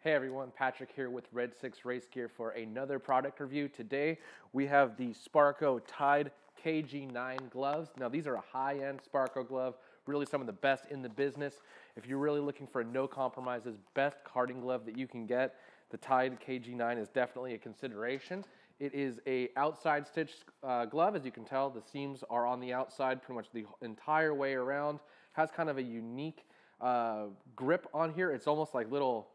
Hey everyone, Patrick here with Red 6 Race Gear for another product review. Today we have the Sparco Tide KG9 gloves. Now these are a high-end Sparco glove, really some of the best in the business. If you're really looking for a no compromises best karting glove that you can get, the Tide KG9 is definitely a consideration. It is a outside stitch uh, glove, as you can tell. The seams are on the outside pretty much the entire way around. Has kind of a unique uh, grip on here. It's almost like little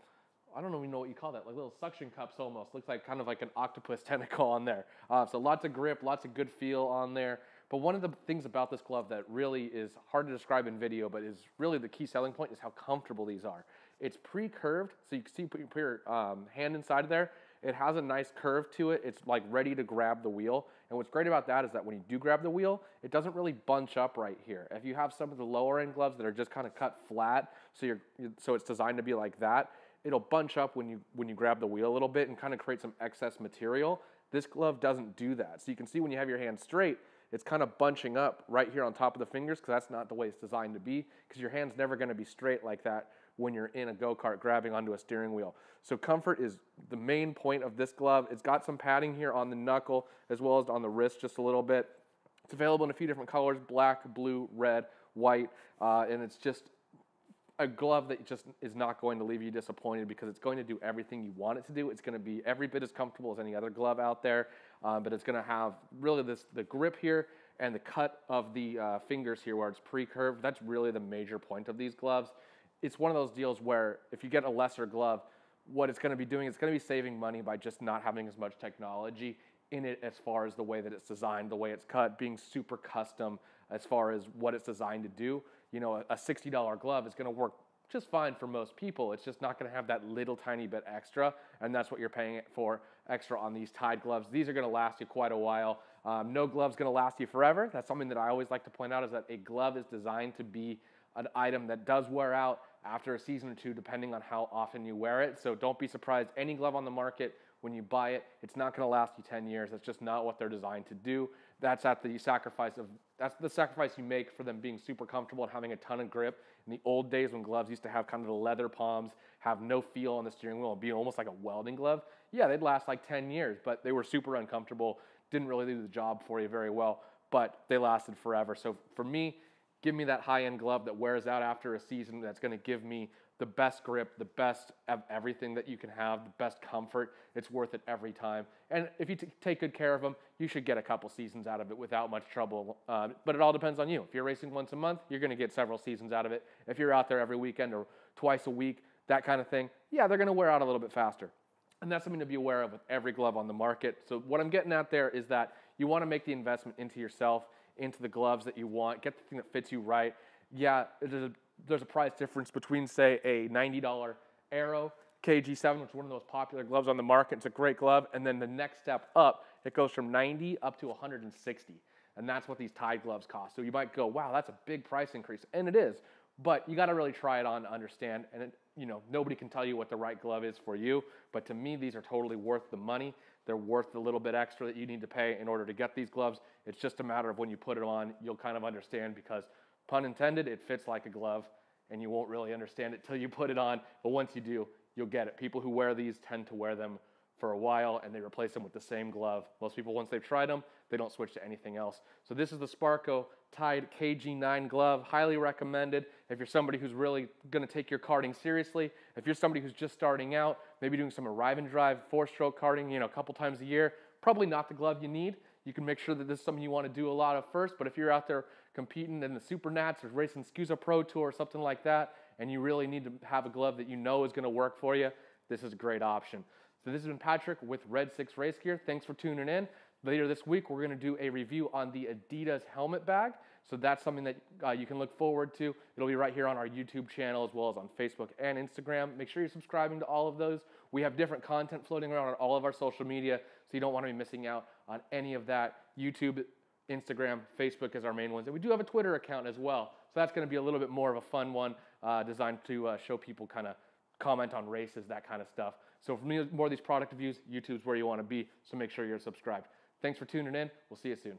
I don't even know what you call that, like little suction cups almost. Looks like kind of like an octopus tentacle on there. Uh, so lots of grip, lots of good feel on there. But one of the things about this glove that really is hard to describe in video, but is really the key selling point is how comfortable these are. It's pre-curved, so you can see put your um, hand inside there. It has a nice curve to it. It's like ready to grab the wheel. And what's great about that is that when you do grab the wheel, it doesn't really bunch up right here. If you have some of the lower end gloves that are just kind of cut flat, so you're so it's designed to be like that, it'll bunch up when you when you grab the wheel a little bit and kind of create some excess material. This glove doesn't do that. So you can see when you have your hand straight, it's kind of bunching up right here on top of the fingers because that's not the way it's designed to be because your hand's never going to be straight like that when you're in a go-kart grabbing onto a steering wheel. So comfort is the main point of this glove. It's got some padding here on the knuckle as well as on the wrist just a little bit. It's available in a few different colors, black, blue, red, white, uh, and it's just a glove that just is not going to leave you disappointed because it's going to do everything you want it to do. It's going to be every bit as comfortable as any other glove out there, um, but it's going to have really this the grip here and the cut of the uh, fingers here where it's pre-curved. That's really the major point of these gloves. It's one of those deals where if you get a lesser glove, what it's going to be doing, it's going to be saving money by just not having as much technology in it as far as the way that it's designed, the way it's cut, being super custom as far as what it's designed to do you know, a $60 glove is going to work just fine for most people. It's just not going to have that little tiny bit extra, and that's what you're paying it for extra on these Tide gloves. These are going to last you quite a while. Um, no glove's going to last you forever. That's something that I always like to point out is that a glove is designed to be an item that does wear out after a season or two, depending on how often you wear it. So don't be surprised. Any glove on the market when you buy it, it's not going to last you 10 years. That's just not what they're designed to do. That's at the sacrifice of that's the sacrifice you make for them being super comfortable and having a ton of grip. In the old days when gloves used to have kind of the leather palms, have no feel on the steering wheel, and be almost like a welding glove, yeah, they'd last like 10 years, but they were super uncomfortable, didn't really do the job for you very well, but they lasted forever. So for me, give me that high-end glove that wears out after a season that's going to give me the best grip, the best of everything that you can have, the best comfort. It's worth it every time. And if you take good care of them, you should get a couple seasons out of it without much trouble. Uh, but it all depends on you. If you're racing once a month, you're going to get several seasons out of it. If you're out there every weekend or twice a week, that kind of thing, yeah, they're going to wear out a little bit faster. And that's something to be aware of with every glove on the market. So what I'm getting at there is that you want to make the investment into yourself, into the gloves that you want, get the thing that fits you right. Yeah, there's a there's a price difference between, say, a $90 Arrow KG7, which is one of the most popular gloves on the market. It's a great glove. And then the next step up, it goes from 90 up to 160. And that's what these Tide gloves cost. So you might go, wow, that's a big price increase. And it is. But you got to really try it on to understand. And it, you know, nobody can tell you what the right glove is for you. But to me, these are totally worth the money. They're worth the little bit extra that you need to pay in order to get these gloves. It's just a matter of when you put it on, you'll kind of understand because Pun intended, it fits like a glove, and you won't really understand it till you put it on. But once you do, you'll get it. People who wear these tend to wear them for a while and they replace them with the same glove. Most people, once they've tried them, they don't switch to anything else. So this is the Sparco Tide KG9 glove, highly recommended if you're somebody who's really gonna take your karting seriously. If you're somebody who's just starting out, maybe doing some arrive and drive, four stroke karting, you know, a couple times a year, probably not the glove you need. You can make sure that this is something you want to do a lot of first, but if you're out there competing in the Super Nats or racing SKUSA Pro Tour or something like that, and you really need to have a glove that you know is going to work for you, this is a great option. So this has been Patrick with Red 6 Race Gear. Thanks for tuning in. Later this week, we're going to do a review on the Adidas helmet bag. So that's something that uh, you can look forward to. It'll be right here on our YouTube channel as well as on Facebook and Instagram. Make sure you're subscribing to all of those. We have different content floating around on all of our social media, so you don't want to be missing out on any of that. YouTube, Instagram, Facebook is our main ones. And we do have a Twitter account as well. So that's going to be a little bit more of a fun one uh, designed to uh, show people kind of comment on races, that kind of stuff. So for more of these product reviews, YouTube's where you want to be. So make sure you're subscribed. Thanks for tuning in. We'll see you soon.